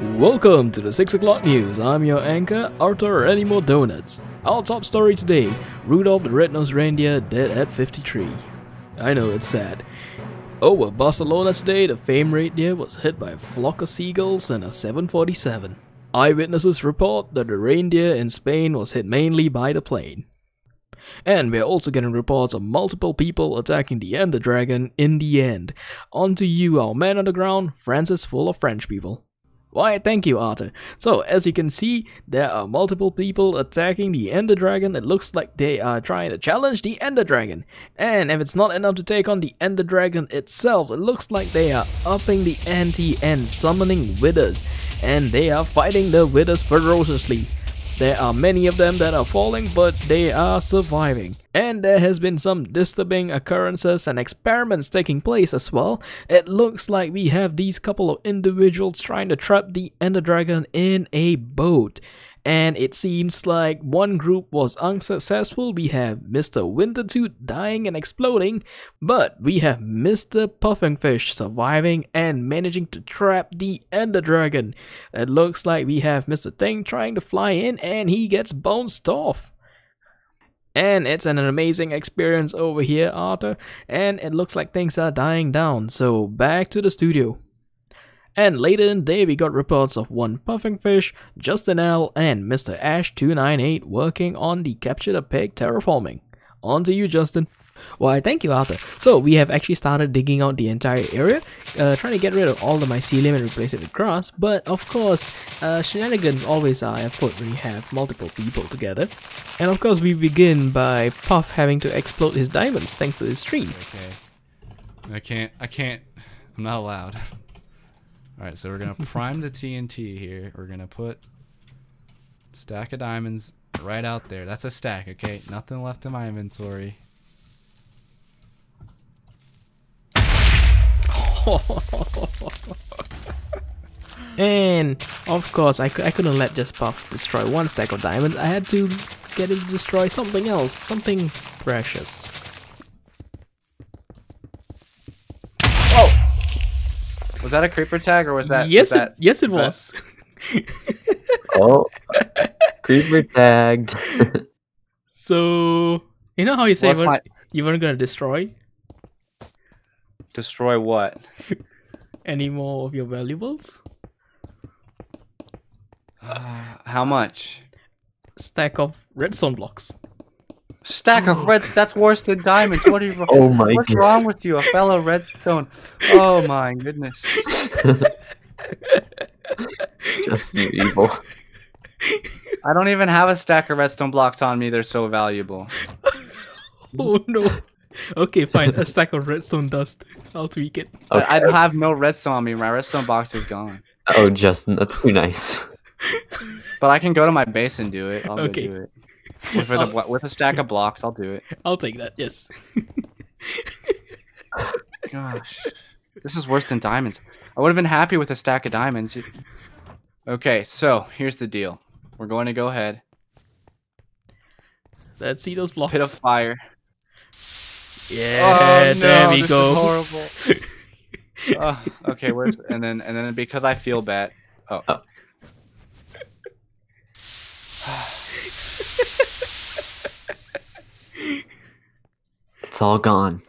Welcome to the 6 o'clock news. I'm your anchor, Arthur Animo Donuts. Our top story today Rudolph the Red-Nosed Reindeer dead at 53. I know it's sad. Oh, Over Barcelona today, the famed reindeer was hit by a flock of seagulls and a 747. Eyewitnesses report that the reindeer in Spain was hit mainly by the plane. And we're also getting reports of multiple people attacking the Ender Dragon in the end. On to you, our man on the ground, France is full of French people. Why, thank you, Arthur. So, as you can see, there are multiple people attacking the Ender Dragon. It looks like they are trying to challenge the Ender Dragon. And if it's not enough to take on the Ender Dragon itself, it looks like they are upping the ante and summoning Withers. And they are fighting the Withers ferociously. There are many of them that are falling, but they are surviving. And there has been some disturbing occurrences and experiments taking place as well. It looks like we have these couple of individuals trying to trap the Ender Dragon in a boat and it seems like one group was unsuccessful. We have Mr. Wintertooth dying and exploding, but we have Mr. Puffingfish surviving and managing to trap the Ender Dragon. It looks like we have Mr. Thing trying to fly in and he gets bounced off. And it's an amazing experience over here, Arthur, and it looks like things are dying down, so back to the studio. And later in the day, we got reports of one Puffingfish, Justin L, and Mr. Ash298 working on the Capture the Pig terraforming. On to you, Justin. Why, thank you, Arthur. So, we have actually started digging out the entire area, uh, trying to get rid of all the mycelium and replace it with grass, but of course, uh, shenanigans always are afoot when you have multiple people together. And of course, we begin by Puff having to explode his diamonds thanks to his stream. Okay. I can't, I can't, I'm not allowed. Alright, so we're gonna prime the TNT here. We're gonna put stack of diamonds right out there. That's a stack, okay? Nothing left in my inventory. and of course, I, I couldn't let just Puff destroy one stack of diamonds. I had to get it to destroy something else, something precious. Was that a creeper tag or was that? Yes, was that, it, yes, it was. oh, creeper tagged. so you know how you say What's you weren't, you weren't gonna destroy Destroy what? any more of your valuables? Uh, how much? Stack of redstone blocks. Stack of reds. That's worse than diamonds. What are you? Oh my What's god. wrong with you, a fellow redstone? Oh my goodness. Just you evil. I don't even have a stack of redstone blocks on me. They're so valuable. Oh no. Okay, fine. A stack of redstone dust. I'll tweak it. But I Okay. have no redstone on me. My redstone box is gone. Oh, Justin, that's too nice. But I can go to my base and do it. I'll go Okay. do it. With a, with a stack of blocks, I'll do it. I'll take that. Yes. Gosh, this is worse than diamonds. I would have been happy with a stack of diamonds. Okay, so here's the deal. We're going to go ahead. Let's see those blocks. Pit of fire. yeah, oh, no, there we this is go. horrible. Oh, okay, where's and then and then because I feel bad. Oh. Oh. all gone.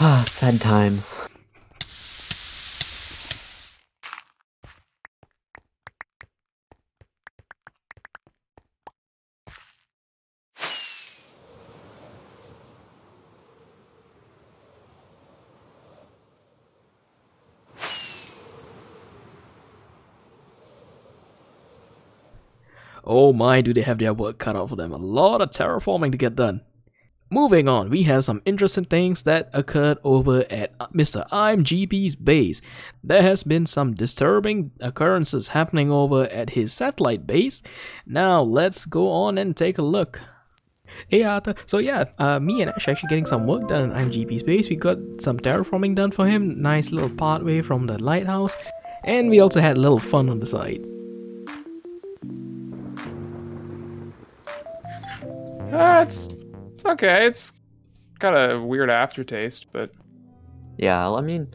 Ah, sad times. Oh my, do they have their work cut out for them. A lot of terraforming to get done. Moving on, we have some interesting things that occurred over at Mr. IMGP's base. There has been some disturbing occurrences happening over at his satellite base. Now let's go on and take a look. Hey Arthur, so yeah, uh, me and Ash are actually getting some work done at IMGP's base. We got some terraforming done for him, nice little pathway from the lighthouse, and we also had a little fun on the side. Uh, it's it's okay. It's got a weird aftertaste, but Yeah, I mean,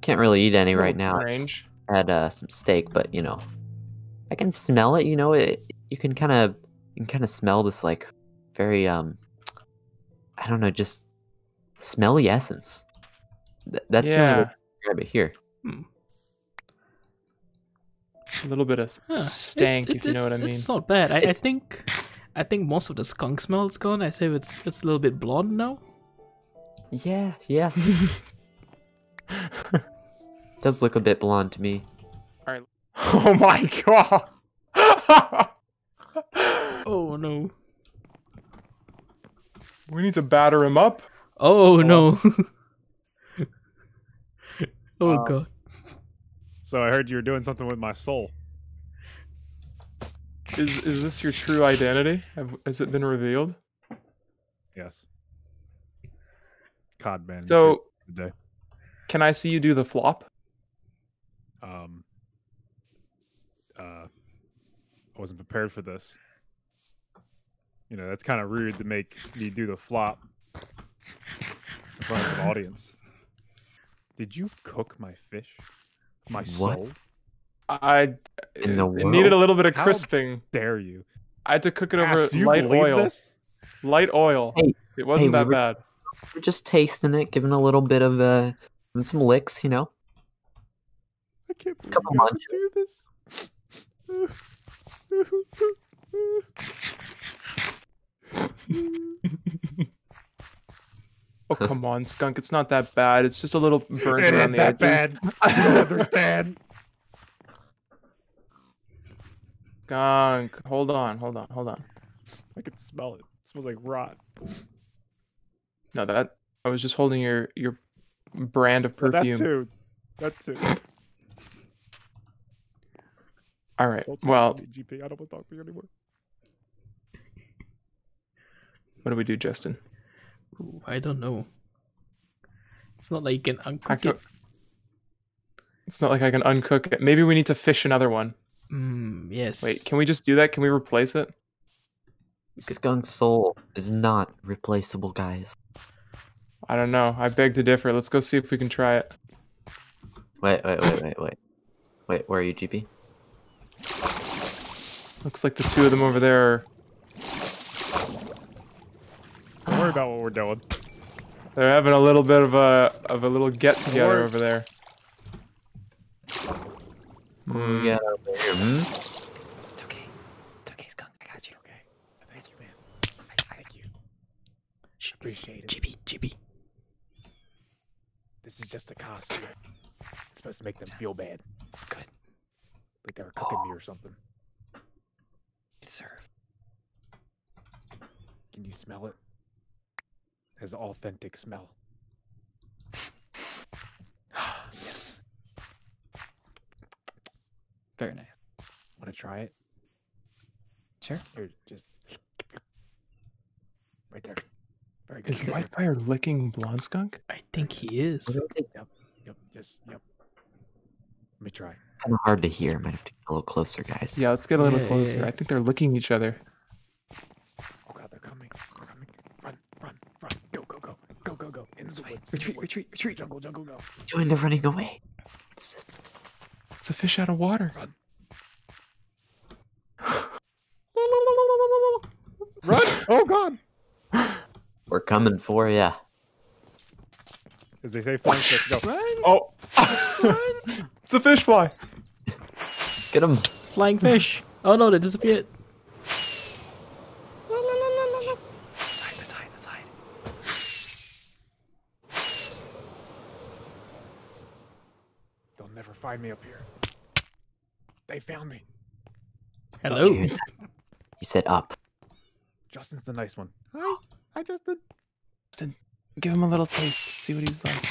Can't really eat any right now. I Strange. had uh, some steak, but you know, I can smell it. You know, it. You can kind of, you can kind of smell this like very um, I don't know, just smelly essence. Th- that's the only way Yeah, to it here. a little bit of Huh. Stank, it- if you know what I mean. It's not bad. I, I think I think most of the skunk smell is gone. I say it's it's a little bit blonde now. Yeah, yeah. Does look a bit blonde to me. Oh my god! Oh no. we need to batter him up. Oh no. oh Um, god. So I heard you were doing something with my soul. Is is this your true identity? Have, has it been revealed? Yes. Codman. So, today. can I see you do the flop? Um. Uh. I wasn't prepared for this. You know, that's kind of rude to make me do the flop in front of an audience. Did you cook my fish? My What? soul? I In the it needed a little bit of How crisping. Dare you? I had to cook it over do light believe oil. this? Light oil. Hey, it wasn't we that were- bad. We're just tasting it, giving a little bit of uh, some licks, you know. I can't believe Couple you have to do this. Oh come on, skunk! It's not that bad. It's just a little burnt It around is the that edges. bad. You don't understand. Skunk, hold on, hold on, hold on. I can smell it. It smells like rot. No, that I was just holding your your brand of But that perfume. too. That too. All right. Don't Well, me, GP. I don't want to talk to you anymore. what do we do, Justin? Ooh, I don't know. It's not like you can uncook co- it. It's not like I can uncook it. Maybe we need to fish another one. Mm, yes. Wait, can we just do that? Can we replace it? Skunk soul is not replaceable, guys. I don't know. I beg to differ. Let's go see if we can try it. Wait, wait, wait, wait, wait. Wait, where are you, GP? Looks like the two of them over there are Don't worry about what we're doing. they're having a little bit of a of a little get together over there. What we got over here? Hmm? It's okay. It's okay, skunk. I got you. Okay. I Thank you, man. I thank you. Shh, Appreciate it. GB, GB. This is just a costume. It's supposed to make them feel bad. Good. Like they were cooking me or something. It's served. Can you smell it? It has an authentic smell. Very nice. Want to try it? Sure. Here, just right there. Very good. Is good. WhiteFyr licking blonde skunk? I think he is. Yep. Yep. Just yep. Let me try. Kind of hard to hear. Might have to get a little closer, guys. Yeah, let's get a little Yeah, yeah, closer. yeah. I think they're licking each other. Oh god, they're coming. They're coming. Run, run, run. Go, go, go. Go, go, go. In the woods. Retreat, retreat, retreat. Jungle, jungle, go. Doing the running away. What's this? It's a fish out of water. Run! Run! Oh god! We're coming for ya. As they say, flying fish, go. Run! Oh, Run! it's a fish fly. Get him. It's a flying fish. Oh no, they disappeared. Find me up here. They found me. Hello. Dude. He said up. Justin's the nice one. Hi. Hi, Justin. Give him a little taste. See what he's like.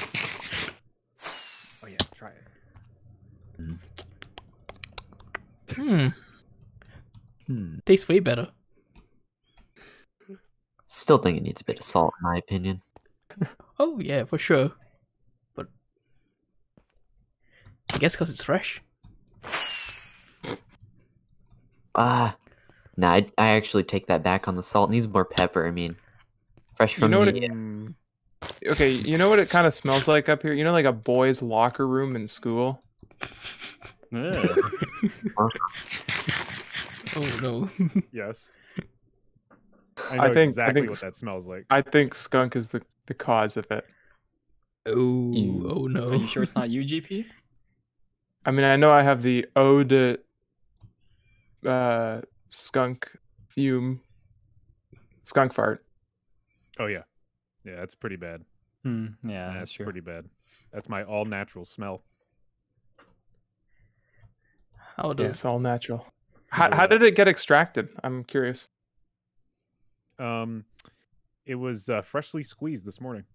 Oh yeah, try it. Hmm. Hmm. Tastes way better. Still think it needs a bit of salt, in my opinion. Oh yeah, for sure. But I guess because it's fresh. Ah. Nah, I, I actually take that back on the salt. Needs more pepper. I mean, fresh You from know what the. it- Mm, okay, you know what it kind of smells like up here? You know, like a boys' locker room in school. Yeah, Oh no. yes. I know I think- I exactly think what that smells like. I think skunk is the the cause of it. oh, oh no. Are you sure it's not you, GP? I mean, I know I have the ode uh, skunk fume, skunk fart. Oh yeah, yeah, that's pretty bad. Hmm. Yeah, that's that's true. pretty bad. That's my all natural smell. How does Yes, all natural. How, Yeah. how did it get extracted? I'm curious. Um, it was uh, freshly squeezed this morning.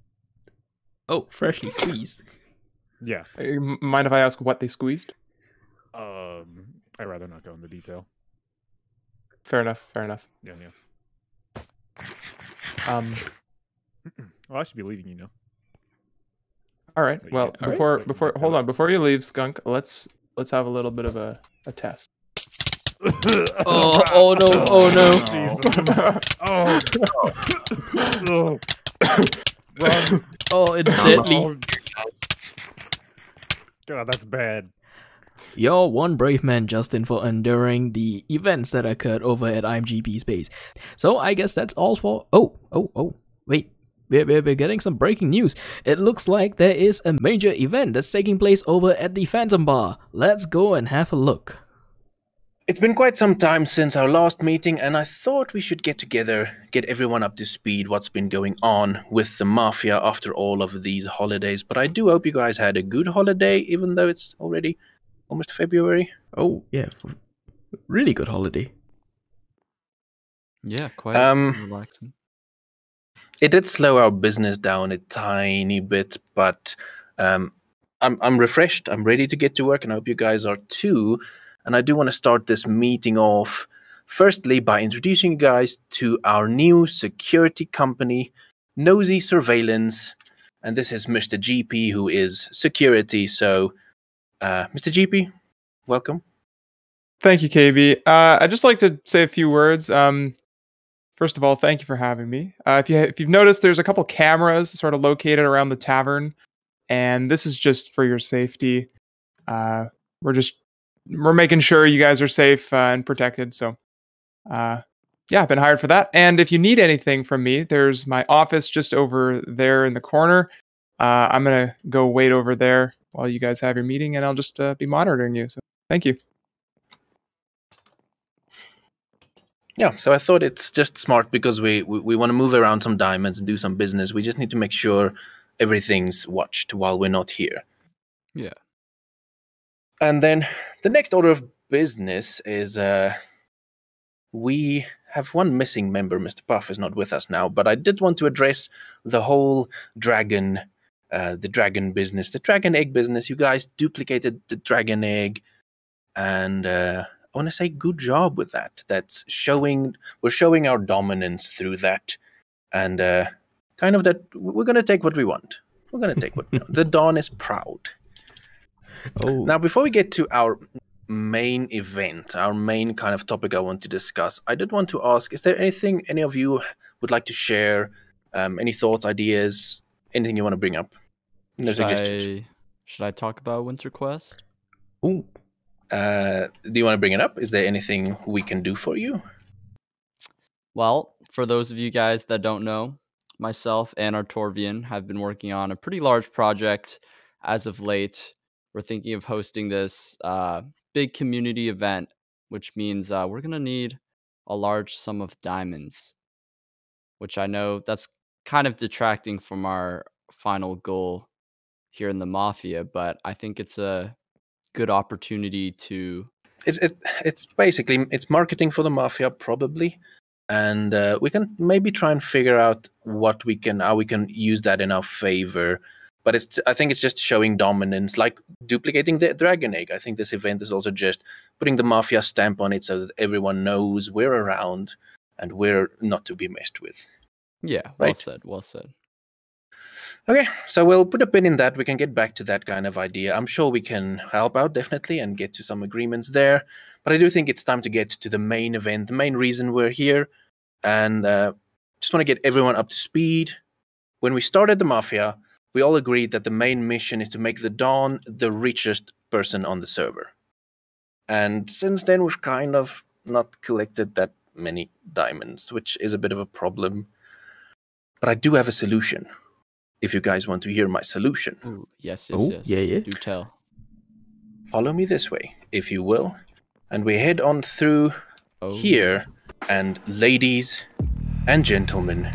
Oh, freshly squeezed. Yeah. Uh, Mind if I ask what they squeezed? Um, I'd rather not go into detail. Fair enough. Fair enough. Yeah, yeah. Um, Well, I should be leaving you now. all right. But Well, get- before But you before hold on before you leave, skunk. Let's let's have a little bit of a, a test. Oh, oh no, oh no. Jesus. oh. Run. Oh, it's deadly. Oh. God, that's bad. You're one brave man, Justin, for enduring the events that occurred over at IMGP Space. So I guess that's all for. Oh, oh, oh. Wait. We're, we're, we're getting some breaking news. It looks like there is a major event that's taking place over at the Phantom Bar. Let's go and have a look. It's been quite some time since our last meeting, and I thought we should get together, get everyone up to speed what's been going on with the Mafia after all of these holidays. But I do hope you guys had a good holiday, even though it's already almost February. Oh, yeah. Really good holiday. Yeah, quite Um, relaxing. It did slow our business down a tiny bit, but um, I'm, I'm refreshed. I'm ready to get to work, and I hope you guys are too. And I do want to start this meeting off, firstly, by introducing you guys to our new security company, Nosy Surveillance. And this is Mr. GP, who is security. So, uh, Mr. GP, welcome. Thank you, KB. Uh, I'd just like to say a few words. Um, first of all, thank you for having me. Uh, if you if you've noticed, there's a couple cameras sort of located around the tavern, and this is just for your safety. Uh, we're just we're making sure you guys are safe uh, and protected. So, uh, yeah, I've been hired for that. And if you need anything from me, there's my office just over there in the corner. Uh, I'm gonna go wait over there while you guys have your meeting, and I'll just uh, be monitoring you. So, thank you. Yeah, so I thought it's just smart because we, we, we want to move around some diamonds and do some business. We just need to make sure everything's watched while we're not here. Yeah. And then the next order of business is uh, we have one missing member. Mr. Puff is not with us now, but I did want to address the whole dragon, uh, the dragon business, the dragon egg business. You guys duplicated the dragon egg, and uh, I want to say good job with that. That's showing we're showing our dominance through that, and uh, kind of that we're gonna take what we want. We're gonna take what. The Dawn is proud. Oh, Now, before we get to our main event, our main kind of topic I want to discuss, I did want to ask: Is there anything any of you would like to share? Um, any thoughts, ideas, anything you want to bring up? No should suggestions. I should I talk about Winter Quest? oh, Uh, do you want to bring it up? Is there anything we can do for you? Well, for those of you guys that don't know, myself and Artorvian have been working on a pretty large project as of late. We're thinking of hosting this uh, big community event, which means uh, we're going to need a large sum of diamonds, which I know that's kind of detracting from our final goal here in the Mafia, but I think it's a good opportunity to It's it, it's basically it's marketing for the mafia probably, and uh, we can maybe try and figure out what we can how we can use that in our favor. But it's I think it's just showing dominance, like duplicating the dragon egg. I think this event is also just putting the mafia stamp on it so that everyone knows we're around and we're not to be messed with. yeah, well Right. said, well said. Okay, so we'll put a pin in that. We can get back to that kind of idea. I'm sure we can help out definitely and get to some agreements there. But I do think it's time to get to the main event, the main reason we're here, and uh, just want to get everyone up to speed. when we started the Mafia, we all agreed that the main mission is to make the Dawn the richest person on the server. And since then, we've kind of not collected that many diamonds, which is a bit of a problem. But I do have a solution. If you guys want to hear my solution, Ooh, yes, yes, Oh, yes. yeah, yeah. Do tell. follow me this way, if you will. And we head on through Oh. here. And ladies and gentlemen,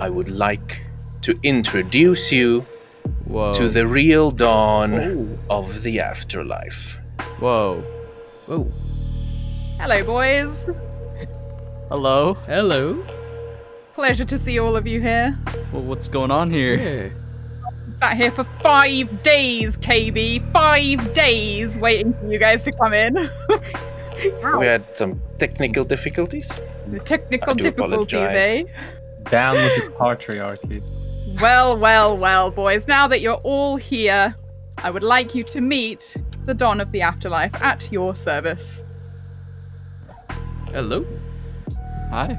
I would like to introduce you Whoa. to the real dawn Oh. of the afterlife. Whoa. Whoa. Hello, boys. Hello. Hello. Pleasure to see all of you here. Well, what's going on here? Yeah. Sat here for five days, KB. Five days waiting for you guys to come in. We had some technical difficulties. The technical I do difficulties, apologize. eh? Down with the patriarchy. Well, well, well, boys. Now that you're all here, I would like you to meet the Dawn of the Afterlife at your service. Hello. Hi.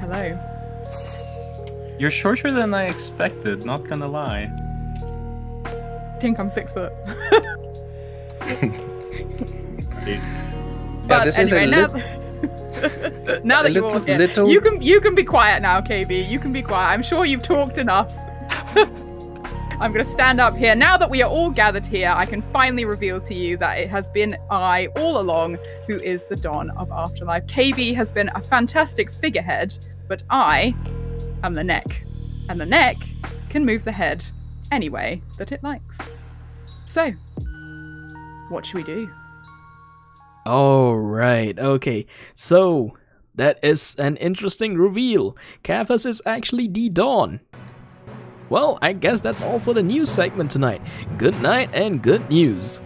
Hello. You're shorter than I expected, not gonna lie. Think I'm six foot. Yeah, But this is a anyway, now, lit- now a that you're all little- here, little- you can you can be quiet now, KB. You can be quiet. I'm sure you've talked enough. I'm going to stand up here. Now that we are all gathered here, I can finally reveal to you that it has been I all along who is the Dawn of Afterlife. KB has been a fantastic figurehead, but I am the neck. And the neck can move the head any way that it likes. So, what should we do? All right. Okay. So that is an interesting reveal. Cavus is actually the Dawn. Well, I guess that's all for the news segment tonight. Good night and good news.